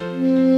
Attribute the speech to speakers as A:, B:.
A: 嗯。